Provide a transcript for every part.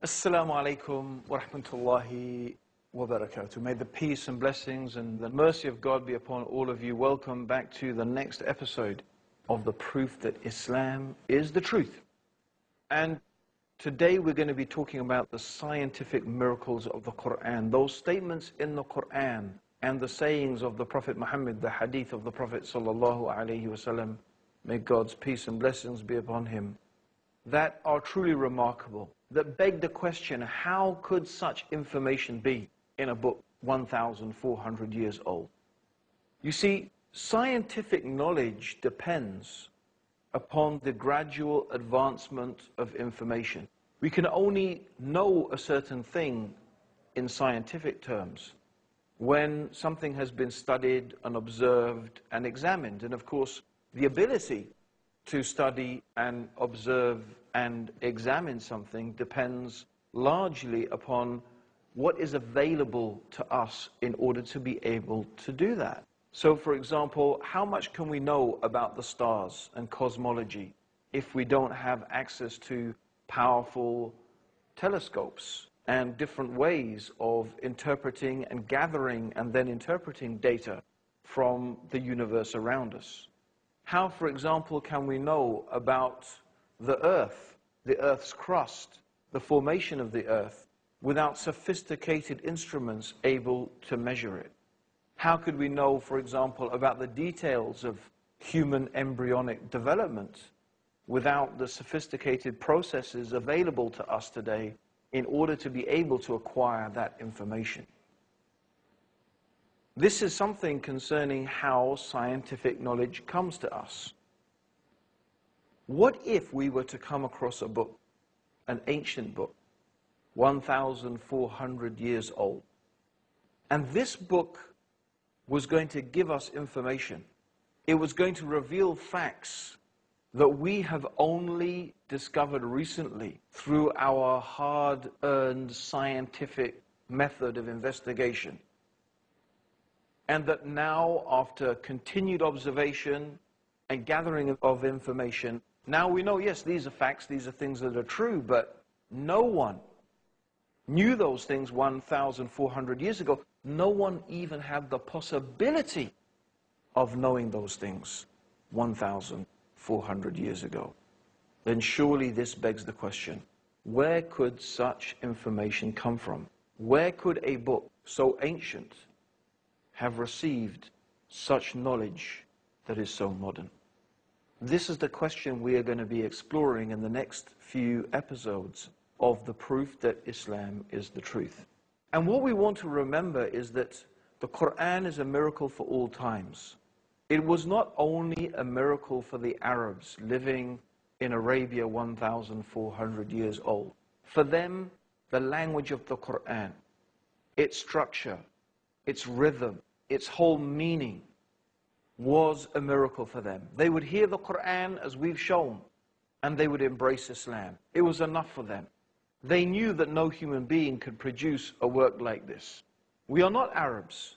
Assalamu alaikum wa rahmatullahi wa barakatuh. May the peace and blessings and the mercy of God be upon all of you. Welcome back to the next episode of the proof that Islam is the truth. And today we're going to be talking about the scientific miracles of the Quran, those statements in the Quran and the sayings of the Prophet Muhammad, the hadith of the Prophet sallallahu alaihi wasallam. May God's peace and blessings be upon him that are truly remarkable, that beg the question, how could such information be in a book 1,400 years old? You see, scientific knowledge depends upon the gradual advancement of information. We can only know a certain thing in scientific terms when something has been studied and observed and examined. And of course, the ability to study and observe and examine something depends largely upon what is available to us in order to be able to do that. So, for example, how much can we know about the stars and cosmology if we don't have access to powerful telescopes and different ways of interpreting and gathering and then interpreting data from the universe around us? How, for example, can we know about the earth, the earth's crust, the formation of the earth, without sophisticated instruments able to measure it? How could we know, for example, about the details of human embryonic development without the sophisticated processes available to us today in order to be able to acquire that information? This is something concerning how scientific knowledge comes to us. What if we were to come across a book, an ancient book, 1,400 years old, and this book was going to give us information. It was going to reveal facts that we have only discovered recently through our hard-earned scientific method of investigation and that now, after continued observation and gathering of information, now we know, yes, these are facts, these are things that are true, but no one knew those things 1,400 years ago. No one even had the possibility of knowing those things 1,400 years ago. Then surely this begs the question, where could such information come from? Where could a book so ancient have received such knowledge that is so modern? This is the question we are going to be exploring in the next few episodes of the proof that Islam is the truth. And what we want to remember is that the Quran is a miracle for all times. It was not only a miracle for the Arabs living in Arabia 1,400 years old. For them, the language of the Quran, its structure, its rhythm, its whole meaning was a miracle for them. They would hear the Quran as we've shown, and they would embrace Islam. It was enough for them. They knew that no human being could produce a work like this. We are not Arabs.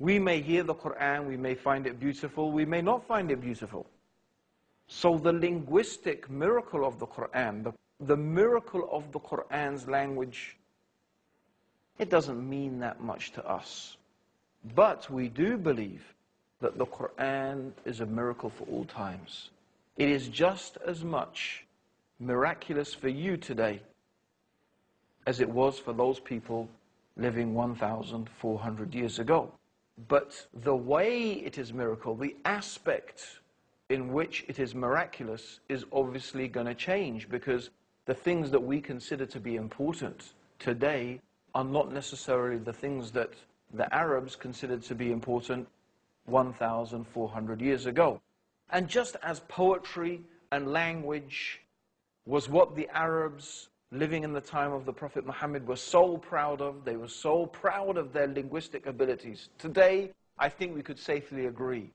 We may hear the Quran, we may find it beautiful, we may not find it beautiful. So the linguistic miracle of the Quran, the, the miracle of the Quran's language, it doesn't mean that much to us. But we do believe that the Quran is a miracle for all times. It is just as much miraculous for you today as it was for those people living 1,400 years ago. But the way it is miracle, the aspect in which it is miraculous is obviously going to change because the things that we consider to be important today are not necessarily the things that the Arabs considered to be important 1,400 years ago. And just as poetry and language was what the Arabs living in the time of the Prophet Muhammad were so proud of, they were so proud of their linguistic abilities. Today, I think we could safely agree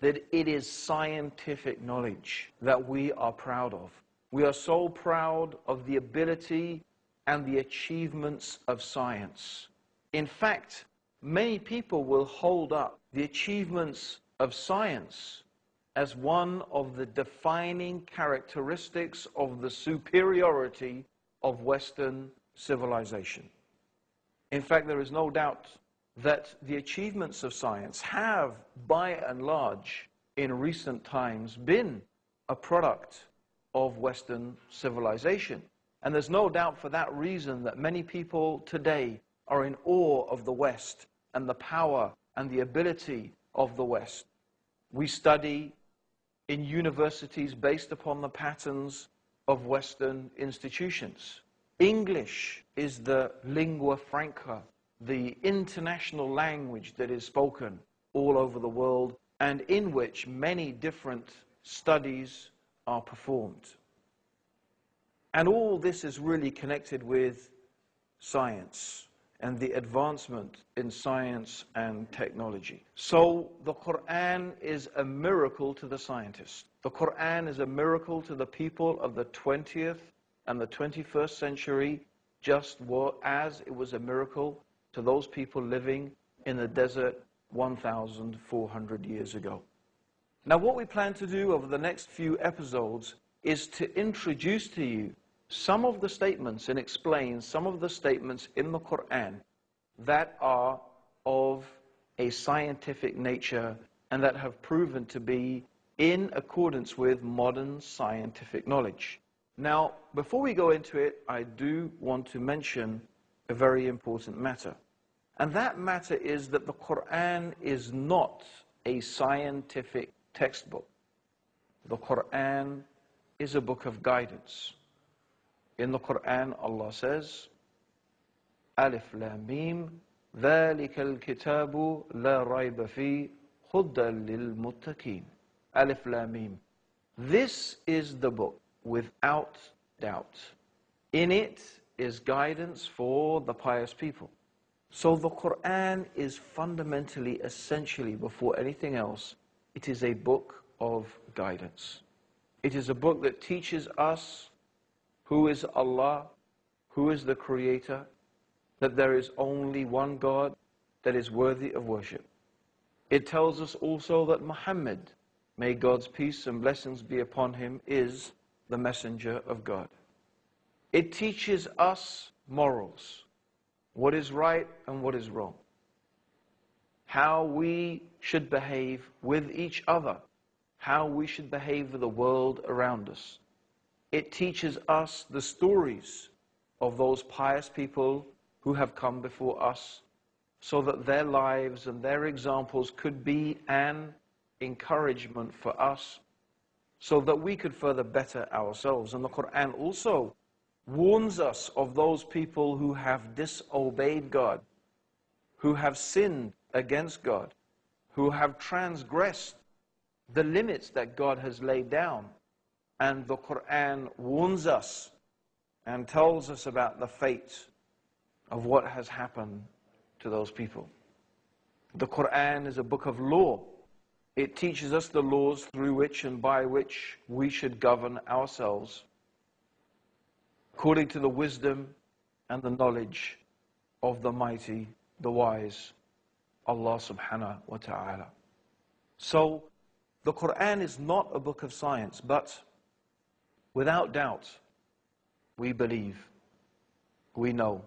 that it is scientific knowledge that we are proud of. We are so proud of the ability and the achievements of science. In fact, many people will hold up the achievements of science as one of the defining characteristics of the superiority of Western civilization. In fact, there is no doubt that the achievements of science have, by and large, in recent times, been a product of Western civilization. And there's no doubt for that reason that many people today are in awe of the West and the power and the ability of the West. We study in universities based upon the patterns of Western institutions. English is the lingua franca, the international language that is spoken all over the world and in which many different studies are performed. And all this is really connected with science and the advancement in science and technology. So the Quran is a miracle to the scientists. The Quran is a miracle to the people of the 20th and the 21st century, just as it was a miracle to those people living in the desert 1,400 years ago. Now, what we plan to do over the next few episodes is to introduce to you some of the statements and explain some of the statements in the Quran that are of a scientific nature and that have proven to be in accordance with modern scientific knowledge. Now, before we go into it, I do want to mention a very important matter. And that matter is that the Quran is not a scientific textbook. The Quran is a book of guidance. In the Quran, Allah says, Alif Lam Mim, ذلك الكتاب لا ريب فيه هدى للمتقين. Alif Lam Mim. This is the book without doubt. In it is guidance for the pious people. So the Quran is fundamentally, essentially, before anything else, it is a book of guidance. It is a book that teaches us who is Allah, who is the Creator, that there is only one God that is worthy of worship. It tells us also that Muhammad, may God's peace and blessings be upon him, is the messenger of God. It teaches us morals, what is right and what is wrong, how we should behave with each other, how we should behave with the world around us. It teaches us the stories of those pious people who have come before us so that their lives and their examples could be an encouragement for us so that we could further better ourselves. And the Quran also warns us of those people who have disobeyed God, who have sinned against God, who have transgressed the limits that God has laid down. And the Quran warns us and tells us about the fate of what has happened to those people. The Quran is a book of law. It teaches us the laws through which and by which we should govern ourselves according to the wisdom and the knowledge of the mighty, the wise, Allah subhanahu wa ta'ala. So, the Quran is not a book of science, but Without doubt, we believe, we know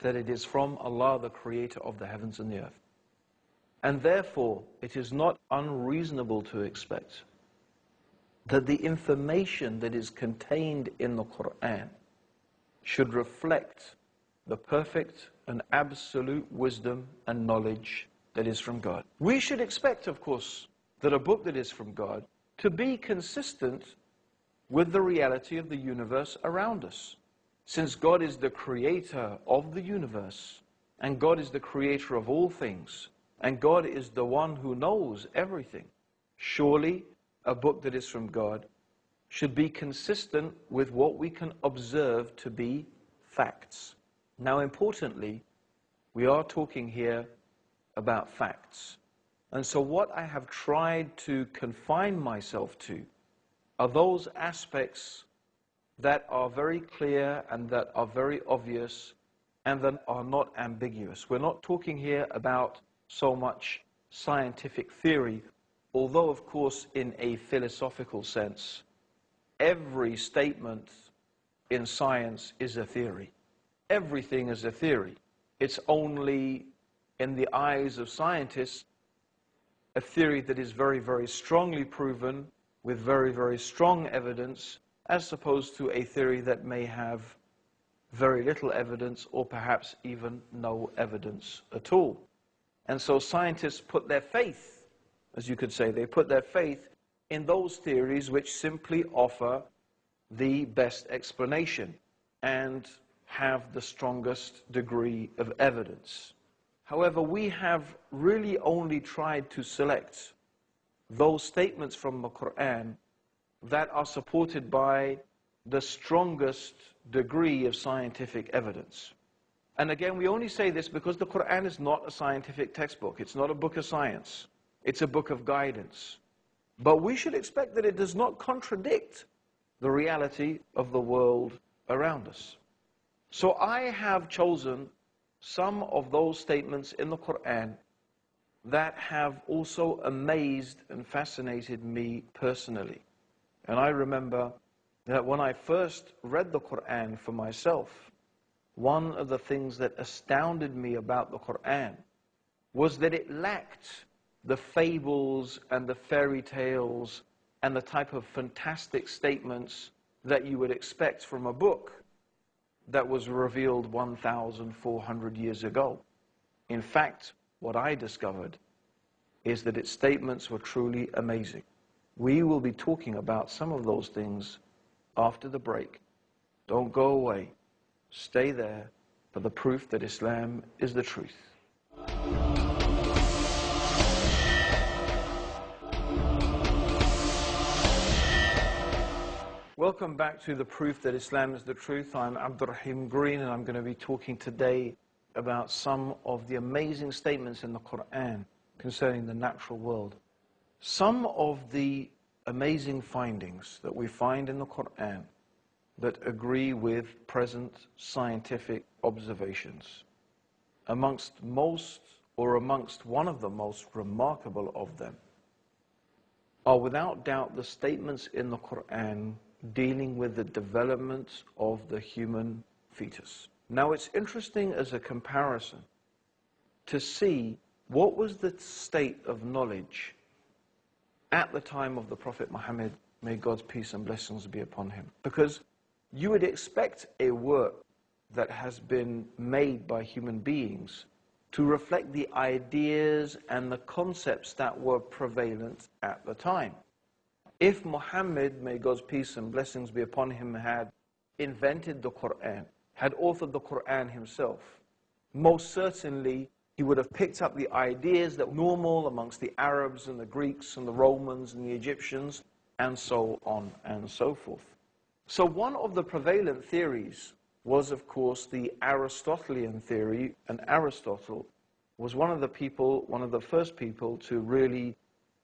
that it is from Allah, the creator of the heavens and the earth. And therefore, it is not unreasonable to expect that the information that is contained in the Quran should reflect the perfect and absolute wisdom and knowledge that is from God. We should expect, of course, that a book that is from God to be consistent with the reality of the universe around us. Since God is the creator of the universe, and God is the creator of all things, and God is the one who knows everything, surely a book that is from God should be consistent with what we can observe to be facts. Now, importantly, we are talking here about facts. And so, what I have tried to confine myself to are those aspects that are very clear and that are very obvious and that are not ambiguous. We're not talking here about so much scientific theory, although, of course, in a philosophical sense, every statement in science is a theory. Everything is a theory. It's only in the eyes of scientists a theory that is very, very strongly proven with very, very strong evidence, as opposed to a theory that may have very little evidence or perhaps even no evidence at all. And so scientists put their faith, as you could say, they put their faith in those theories which simply offer the best explanation and have the strongest degree of evidence. However, we have really only tried to select those statements from the Quran that are supported by the strongest degree of scientific evidence. And again, we only say this because the Quran is not a scientific textbook. It's not a book of science. It's a book of guidance. But we should expect that it does not contradict the reality of the world around us. So I have chosen some of those statements in the Quran that have also amazed and fascinated me personally. And I remember that when I first read the Quran for myself, one of the things that astounded me about the Quran was that it lacked the fables and the fairy tales and the type of fantastic statements that you would expect from a book that was revealed 1,400 years ago. In fact, what I discovered is that its statements were truly amazing. We will be talking about some of those things after the break. Don't go away. Stay there for the proof that Islam is the truth. Welcome back to the proof that Islam is the truth. I'm Abdur Raheem Green and I'm going to be talking today about some of the amazing statements in the Quran concerning the natural world. Some of the amazing findings that we find in the Quran that agree with present scientific observations. Amongst most, or amongst one of the most remarkable of them, are without doubt the statements in the Quran dealing with the development of the human fetus. Now, it's interesting as a comparison to see what was the state of knowledge at the time of the Prophet Muhammad, may God's peace and blessings be upon him. Because you would expect a work that has been made by human beings to reflect the ideas and the concepts that were prevalent at the time. If Muhammad, may God's peace and blessings be upon him, had invented the Quran, had authored the Quran himself, most certainly he would have picked up the ideas that were normal amongst the Arabs and the Greeks and the Romans and the Egyptians, and so on and so forth. So one of the prevalent theories was, of course, the Aristotelian theory, and Aristotle was one of the people, one of the first people to really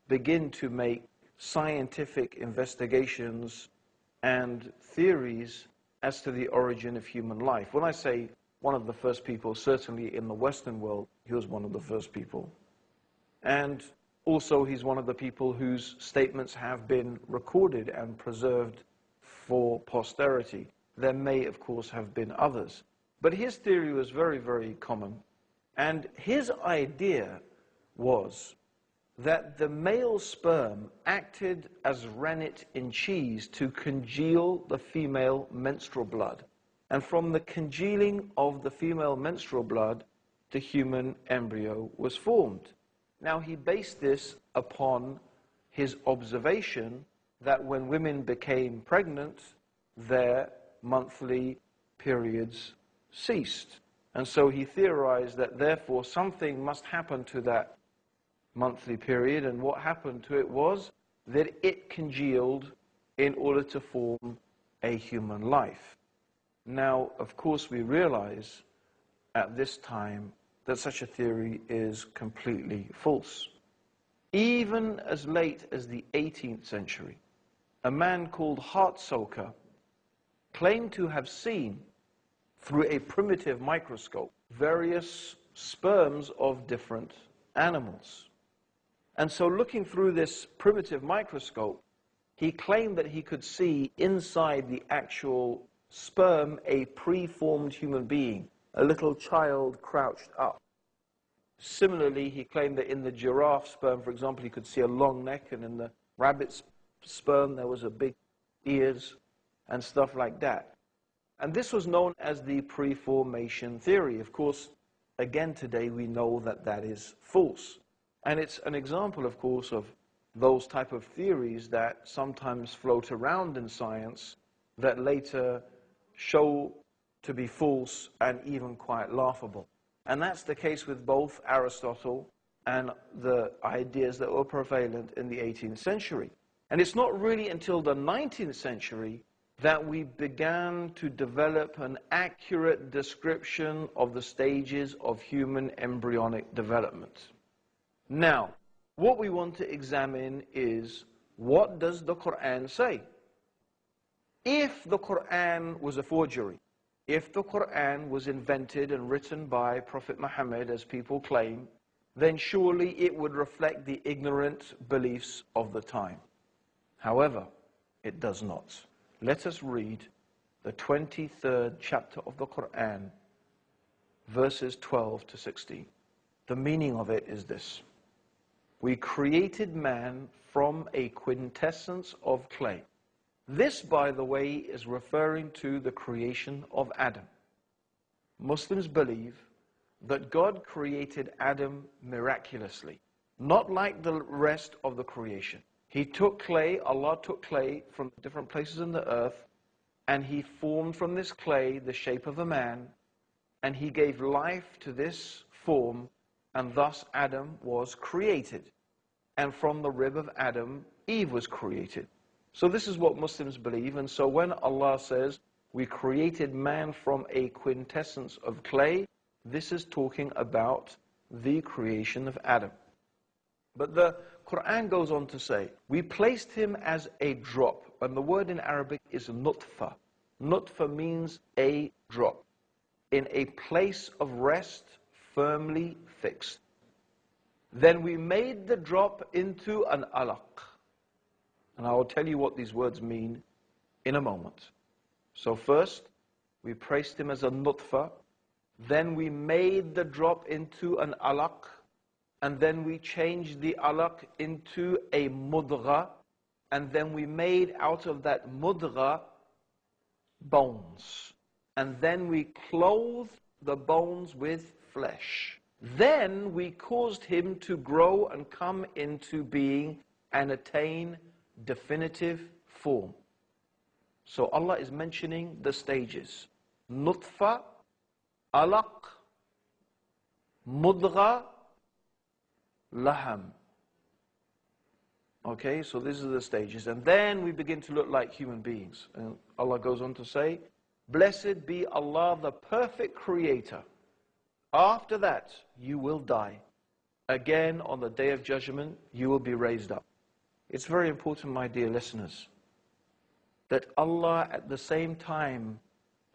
begin to make scientific investigations and theories as to the origin of human life. When I say one of the first people, certainly in the Western world, he was one of the first people. And also, he's one of the people whose statements have been recorded and preserved for posterity. There may, of course, have been others. But his theory was very, very common. And his idea was that the male sperm acted as rennet in cheese to congeal the female menstrual blood. And from the congealing of the female menstrual blood, the human embryo was formed. Now, he based this upon his observation that when women became pregnant, their monthly periods ceased. And so he theorized that therefore something must happen to that monthly period, and what happened to it was that it congealed in order to form a human life. Now, of course, we realize at this time that such a theory is completely false. Even as late as the 18th century, a man called Hartsoeker claimed to have seen through a primitive microscope various sperms of different animals. And so, looking through this primitive microscope, he claimed that he could see inside the actual sperm a preformed human being, a little child crouched up. Similarly, he claimed that in the giraffe sperm, for example, he could see a long neck, and in the rabbit's sperm, there was a big ears and stuff like that. And this was known as the preformation theory. Of course, again today we know that that is false. And it's an example, of course, of those type of theories that sometimes float around in science that later show to be false and even quite laughable. And that's the case with both Aristotle and the ideas that were prevalent in the 18th century. And it's not really until the 19th century that we began to develop an accurate description of the stages of human embryonic development. Now, what we want to examine is what does the Quran say? If the Quran was a forgery, if the Quran was invented and written by Prophet Muhammad, as people claim, then surely it would reflect the ignorant beliefs of the time. However, it does not. Let us read the 23rd chapter of the Quran, verses 12 to 16. The meaning of it is this. We created man from a quintessence of clay. This, by the way, is referring to the creation of Adam. Muslims believe that God created Adam miraculously, not like the rest of the creation. He took clay, Allah took clay from different places in the earth, and He formed from this clay the shape of a man, and He gave life to this form, and thus Adam was created. And from the rib of Adam, Eve was created. So this is what Muslims believe. And so when Allah says, we created man from a quintessence of clay, this is talking about the creation of Adam. But the Quran goes on to say, we placed him as a drop. And the word in Arabic is nutfa. Nutfa means a drop. In a place of rest, firmly fixed. Then we made the drop into an alaq. And I will tell you what these words mean in a moment. So first, we praised him as a nutfa. Then we made the drop into an alaq. And then we changed the alaq into a mudgha. And then we made out of that mudgha bones. And then we clothed the bones with flesh. Then we caused him to grow and come into being and attain definitive form. So Allah is mentioning the stages. Nutfa, alaq, mudgha, laham. Okay, so these are the stages. And then we begin to look like human beings. And Allah goes on to say, Blessed be Allah, the perfect creator. After that, you will die. Again, on the day of judgment, you will be raised up. It's very important, my dear listeners, that Allah at the same time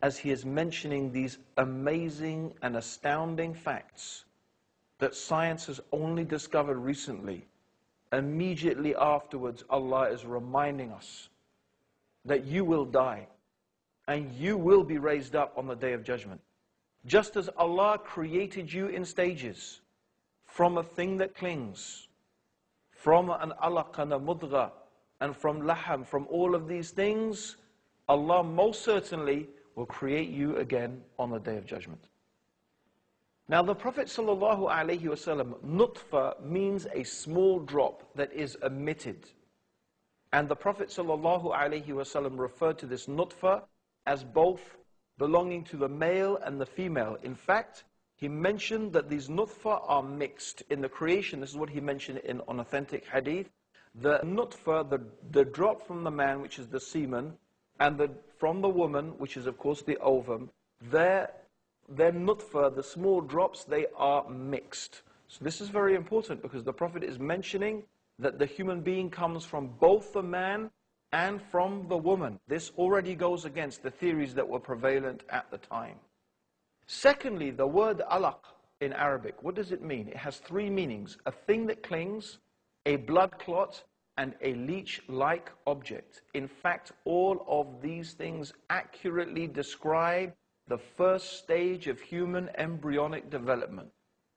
as He is mentioning these amazing and astounding facts that science has only discovered recently, immediately afterwards Allah is reminding us that you will die and you will be raised up on the day of judgment. Just as Allah created you in stages from a thing that clings, from an alaq and a mudgha, and from laham, from all of these things, Allah most certainly will create you again on the day of judgment. Now the Prophet wasallam, nutfa means a small drop that is emitted. And the Prophet wasallam referred to this nutfa as both belonging to the male and the female. In fact, he mentioned that these nutfa are mixed in the creation. This is what he mentioned in an authentic hadith. The nutfa, the, the drop from the man, which is the semen, and the, from the woman, which is of course the ovum, their, their nutfa, the small drops, they are mixed. So this is very important because the Prophet is mentioning that the human being comes from both the man and from the woman. This already goes against the theories that were prevalent at the time. Secondly, the word alaq in Arabic, what does it mean? It has three meanings. A thing that clings, a blood clot, and a leech-like object. In fact, all of these things accurately describe the first stage of human embryonic development.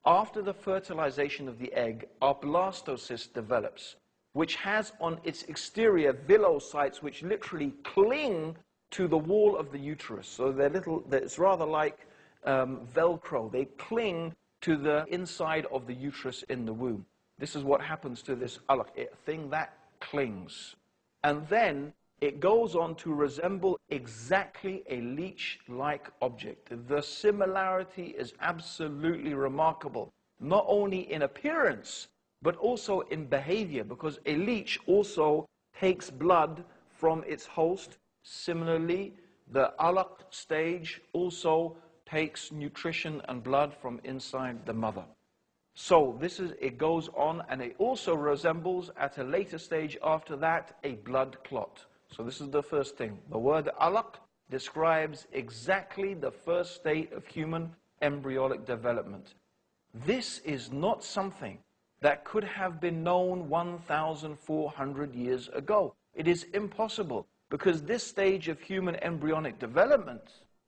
After the fertilization of the egg, our blastocyst develops, which has on its exterior villocytes which literally cling to the wall of the uterus. So they're little, it's rather like um, Velcro. They cling to the inside of the uterus in the womb. This is what happens to this thing that clings. And then it goes on to resemble exactly a leech-like object. The similarity is absolutely remarkable, not only in appearance, but also in behavior, because a leech also takes blood from its host. Similarly, the alaq stage also takes nutrition and blood from inside the mother. So this is, it goes on and it also resembles at a later stage after that a blood clot. So this is the first thing. The word alaq describes exactly the first state of human embryonic development. This is not something that could have been known 1,400 years ago. It is impossible because this stage of human embryonic development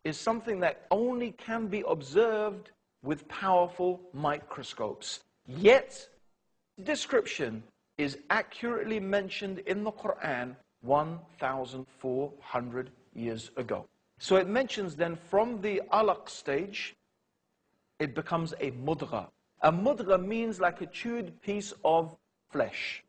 is something that only can be observed with powerful microscopes. Yet, description is accurately mentioned in the Quran 1,400 years ago. So it mentions then from the alaq stage, it becomes a mudgha. A mudgha means like a chewed piece of flesh.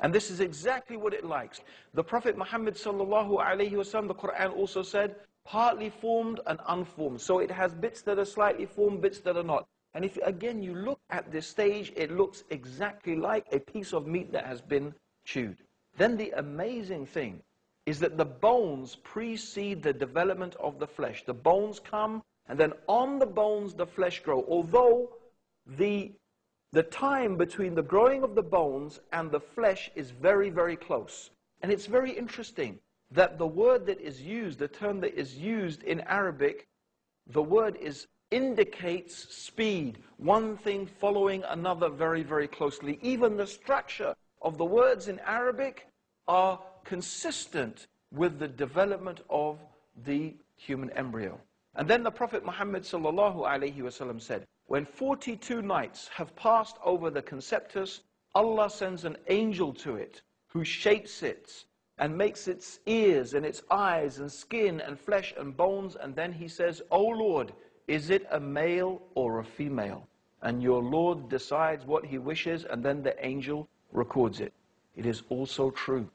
And this is exactly what it likes. The Prophet Muhammad sallallahu the Quran also said, partly formed and unformed. So it has bits that are slightly formed, bits that are not. And if again you look at this stage, it looks exactly like a piece of meat that has been chewed. Then the amazing thing is that the bones precede the development of the flesh. The bones come, and then on the bones the flesh grow. Although the, the time between the growing of the bones and the flesh is very, very close. And it's very interesting that the word that is used, the term that is used in Arabic, the word is indicates speed, one thing following another very, very closely. Even the structure of the words in Arabic are consistent with the development of the human embryo. And then the Prophet Muhammad sallallahu alayhi wasallam said, when 42 nights have passed over the conceptus, Allah sends an angel to it who shapes it and makes its ears and its eyes and skin and flesh and bones. And then he says, O Lord, is it a male or a female? And your Lord decides what he wishes, and then the angel records it. It is also true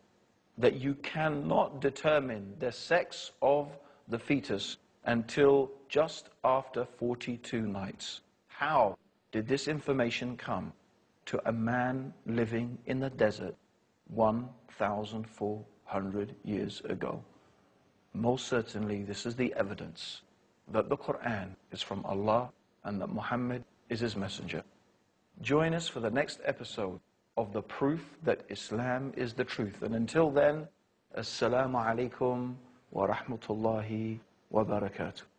that you cannot determine the sex of the fetus until just after 42 nights. How did this information come to a man living in the desert 1,400 years ago? Most certainly, this is the evidence that the Quran is from Allah and that Muhammad is his messenger. Join us for the next episode of the proof that Islam is the truth. And until then, Assalamu alaikum wa rahmatullahi wa barakatuh.